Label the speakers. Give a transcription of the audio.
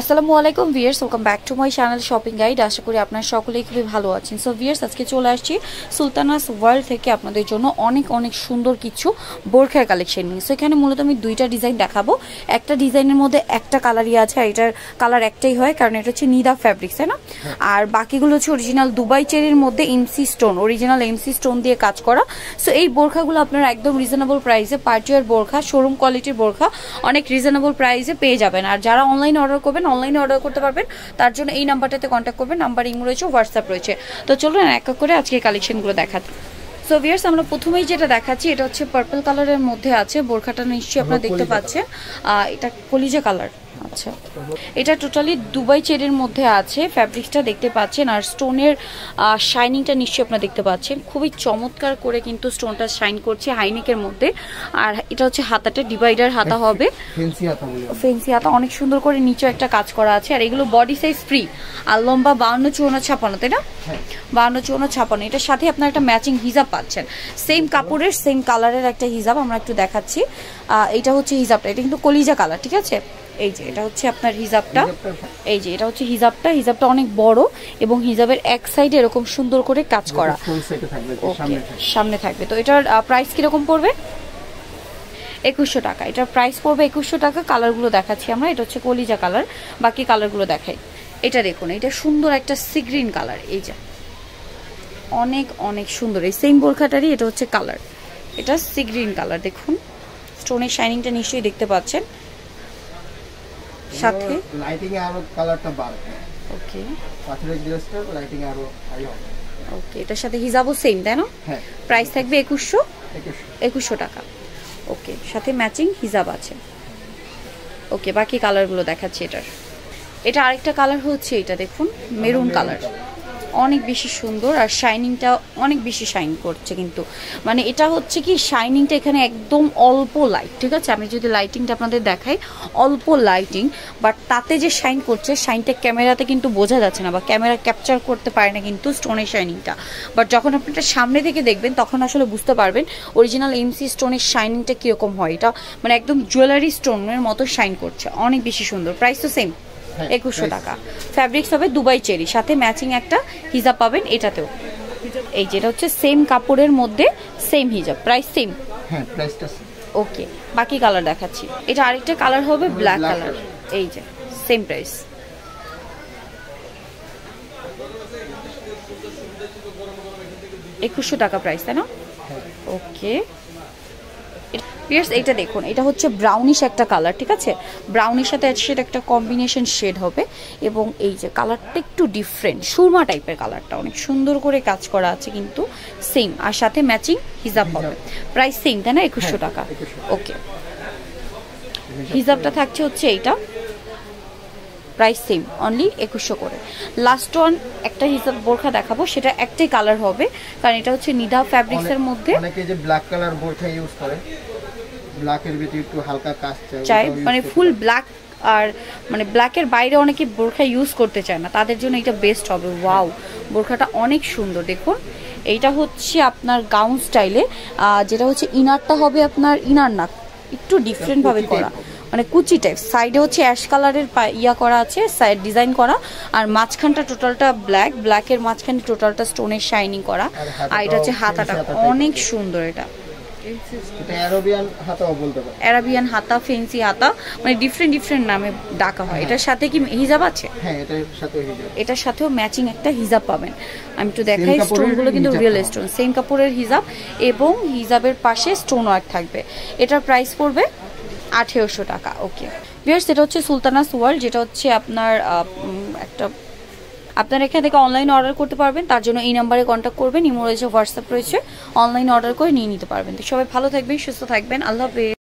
Speaker 1: আসসালামু আলাইকুম viewers welcome back to my channel shopping guide আশা করি আপনারা সকলেই খুবই ভালো আছেন। সো ভিয়ার্স আজকে চলে আসছি সুলতানাস ওয়ার্ল্ড থেকে আপনাদের জন্য অনেক অনেক সুন্দর কিছু বোরখার কালেকশন নিয়ে। সো এখানে মূলত আমি দুইটা ডিজাইন দেখাবো। একটা ডিজাইনের মধ্যে একটা কালারই আছে আর এটার কালার একটাই হয় কারণ এটা হচ্ছে নিদা ফ্যাব্রিক্স তাই না? আর বাকিগুলো হচ্ছে অরিজিনাল দুবাই চেরির মধ্যে MC stone original MC stone দিয়ে কাজ করা। সো এই বোরখাগুলো আপনারা একদম রিজনেবল প্রাইসে পার্টিওয়ার বোরখা শোরুম কোয়ালিটির বোরখা অনেক রিজনেবল প্রাইসে পেয়ে যাবেন। আর যারা অনলাইন অর্ডার করবেন অনলাইনে অর্ডার করতে পারবেন। তার জন্য এই নাম্বারটাতে কন্ট্যাক্ট করবেন নাম্বার ইমো রয়েছে হোয়াটসঅ্যাপ রয়েছে। তো চলুন এক এক করে আজকে কালেকশনগুলো দেখাতে সো ভিয়ার্স আমরা প্রথমেই যেটা দেখাচ্ছি এটা হচ্ছে পার্পল কালারের মধ্যে আছে। বোরখাটা নিশ্চয়ই আপনারা দেখতে পাচ্ছেন। এটা কলিজা কালার আচ্ছা। এটা টোটালি দুবাই চেরির মধ্যে আছে। ফ্যাব্রিক্সটা দেখতে পাচ্ছেন আর স্টোনের শাইনিংটা নিশ্চয়ই আপনারা দেখতে পাচ্ছেন। খুবই চমৎকার করে কিন্তু স্টোনটা শাইন করছে হাইনেকের মধ্যে। আর এটা হচ্ছে হাতাটা ডিভাইডার হাতা হবে।
Speaker 2: ফেন্সি হাতা
Speaker 1: অনেক সুন্দর করে নিচে একটা কাজ করা আছে। আর এগুলো বডি সাইজ ফ্রি আর লম্বা বাউন্ন চুয়ান্ন ছাপান্ন তাই না?
Speaker 2: হ্যাঁ।
Speaker 1: বাউন্ন চুয়ান্ন ছাপান্ন এটার সাথে আপনার একটা ম্যাচিং হিজাব পাচ্ছেন। সেম কাপড়ের সেম কালারের একটা হিজাব আমরা একটু দেখাচ্ছি। এটা হচ্ছে হিজাবটা। এটা কিন্তু কলিজা কালার ঠিক আছে? এই যে এটা হচ্ছে আপনার হিজাবটা। এই যে এটা হচ্ছে হিজাবটা। হিজাবটা অনেক বড় এবং হিজাবের এক সাইডে এরকম সুন্দর করে কাজ করা। ওকে।
Speaker 2: সামনে থাকবে।
Speaker 1: তো এটার প্রাইস কীরকম পড়বে? একুশশো টাকা। এটার প্রাইস পড়বে একুশশো টাকা। কালারগুলো দেখাচ্ছি আমরা। এটা হচ্ছে কলিজা কালার বাকি কালারগুলো দেখাই। এটা দেখুন এটা সুন্দর একটা সি গ্রিন কালার এই যে অনেক অনেক সুন্দর। এই সেম বোরখাটারই এটা হচ্ছে কালার এটা সি গ্রিন কালার দেখুন স্টোনের শাইনিংটা নিশ্চয়ই দেখতে পাচ্ছেন। সাথে?
Speaker 2: লাইটিং এ আরও কালারটা বাড়বে।
Speaker 1: ওকে
Speaker 2: পাথরের গ্লাসটা লাইটিং এ আরও হাই হবে।
Speaker 1: ওকে এটার সাথে হিজাবও সেম তাই না?
Speaker 2: হ্যাঁ।
Speaker 1: প্রাইস থাকবে একুশশো।
Speaker 2: একুশ
Speaker 1: একুশশো টাকা। ওকে সাথে ম্যাচিং হিজাব আছে। ওকে বাকি কালারগুলো দেখাচ্ছি এটার। এটা আরেকটা কালার হচ্ছে এটা দেখুন মেরুন কালার অনেক বেশি সুন্দর আর শাইনিংটা অনেক বেশি শাইন করছে কিন্তু। মানে এটা হচ্ছে কি শাইনিংটা এখানে একদম অল্প লাইট ঠিক আছে? আমি যদি লাইটিংটা আপনাদের দেখাই, অল্প লাইটিং বাট তাতে যে শাইন করছে শাইনটা ক্যামেরাতে কিন্তু বোঝা যাচ্ছে না বা ক্যামেরা ক্যাপচার করতে পারে না কিন্তু স্টোনের শাইনিংটা বাট যখন আপনি এটা সামনে থেকে দেখবেন, তখন আসলে বুঝতে পারবেন অরিজিনাল এমসি স্টোনের শাইনিংটা কীরকম হয়। এটা মানে একদম জুয়েলারি স্টোনের মতো শাইন করছে, অনেক বেশি সুন্দর প্রাইস তো সেম একুশশো টাকা। ফ্যাব্রিক্স হবে দুবাই চেরি সাথে ম্যাচিং একটা হিজাব পাবেন এটাতেও। এই যেটা হচ্ছে সেম কাপড়ের মধ্যে সেম হিজাব প্রাইস সেম
Speaker 2: হ্যাঁ প্রাইসটা
Speaker 1: ওকে বাকি কালার দেখাচ্ছি। এটা আরেকটা কালার হবে ব্ল্যাক কালার এই যে সেম প্রাইস একুশশো টাকা প্রাইস তাই না? ওকে পিয়ার্স এটা দেখুন এটা হচ্ছে ব্রাউনিশ একটা কালার ঠিক আছে? ব্রাউনির সাথে সেটা একটা কম্বিনেশন শেড হবে এবং এই যে কালারটা একটু ডিফারেন্ট সুরমা টাইপের কালারটা অনেক সুন্দর করে কাজ করা আছে কিন্তু সেম আর সাথে ম্যাচিং হিজাব হবে। প্রাইস সেম তাই না? একুশশো টাকা। ওকে হিজাবটা থাকছে হচ্ছে এইটা। প্রাইস সেম অনলি একুশশো করে। লাস্ট ওয়ান একটা হিসাব বোরখা দেখাবো সেটা একটাই কালার হবে কারণ এটা হচ্ছে নিদা ফ্যাব্রিক্সের মধ্যে।
Speaker 2: অনেকে যে ব্ল্যাক কালার বোরখা ইউজ করে। ব্ল্যাকের ভিতরে একটু হালকা কাজ চাই
Speaker 1: মানে ফুল ব্ল্যাক আর মানে ব্ল্যাকের বাইরে অনেকে বোরখা ইউজ করতে চায় না তাদের জন্য এটা বেস্ট হবে ওয়াও বোরখাটা অনেক সুন্দর দেখুন। এইটা হচ্ছে আপনার গাউন স্টাইলে যেটা হচ্ছে ইনারটা হবে আপনার ইনার না একটু ডিফারেন্ট ভাবে করা। মানে কুচি টাইপ সাইডে হচ্ছে অ্যাশ কালারের ইয়া করা আছে সাইড ডিজাইন করা আর মাঝখানটা টোটালটা ব্ল্যাক ব্ল্যাকের মাঝখানে টোটালটা স্টোনের শাইনিং করা। আর এটা হচ্ছে হাতাটা অনেক সুন্দর এটা।
Speaker 2: এটা অ্যারোবিয়ান হাতাও বলতে পারে
Speaker 1: অ্যারাবিয়ান হাতা ফেন্সি হাতা মানে ডিফারেন্ট ডিফারেন্ট নামে ডাকা হয়। এটার সাথে কি হিজাব আছে?
Speaker 2: হ্যাঁ এটার সাথে হিজাব।
Speaker 1: এটার সাথেও ম্যাচিং একটা হিজাব পাবেন। আমি একটু দেখাই স্টোনগুলো কিন্তু রিয়েল স্টোন সেম কাপড়ের হিজাব এবং হিজাবের পাশে স্টোন ওয়ার্ক থাকবে। এটার প্রাইস পড়বে আঠেরোশো টাকা ওকে বিয়ার্স এটা হচ্ছে সুলতানাস ওয়ার্ল্ড যেটা হচ্ছে আপনার একটা আপনারা এখান থেকে অনলাইন অর্ডার করতে পারবেন, তার জন্য এই নাম্বারে কন্ট্যাক্ট করবেন, ইমো রয়েছে হোয়াটসঅ্যাপ রয়েছে অনলাইন অর্ডার করে নিয়ে নিতে পারবেন। তো সবাই ভালো থাকবেন, সুস্থ থাকবেন, আল্লাহ হাফেজ।